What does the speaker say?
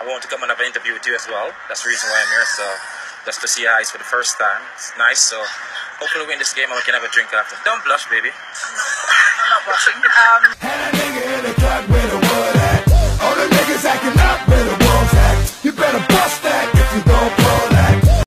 I want to come and have an interview with you as well. That's the reason why I'm here. So just to see your eyes for the first time. It's nice. So hopefully win this game and we can have a drink after. Don't blush, baby. I'm not blushing. Um,